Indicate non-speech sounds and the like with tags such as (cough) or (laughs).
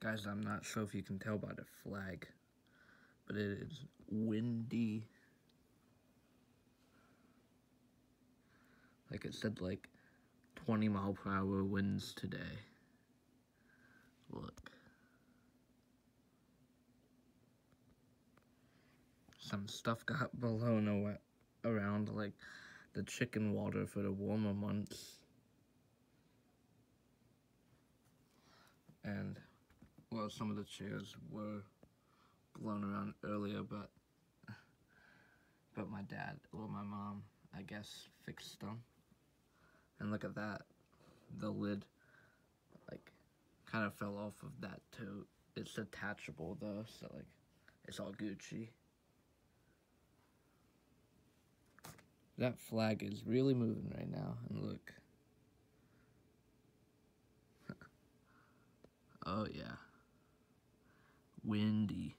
Guys, I'm not sure if you can tell by the flag, but it is windy. Like it said, like 20 mile per hour winds today. Look. Some stuff got (laughs) blown around, like the chicken water for the warmer months. And, well, some of the chairs were blown around earlier, but, but my dad, or my mom, I guess, fixed them. And look at that, the lid, like, kind of fell off of that too. It's attachable though, so like, it's all Gucci. That flag is really moving right now, and look. (laughs) oh yeah. Windy.